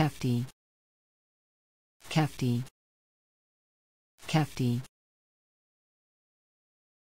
Kefti. Kefti. Kefti.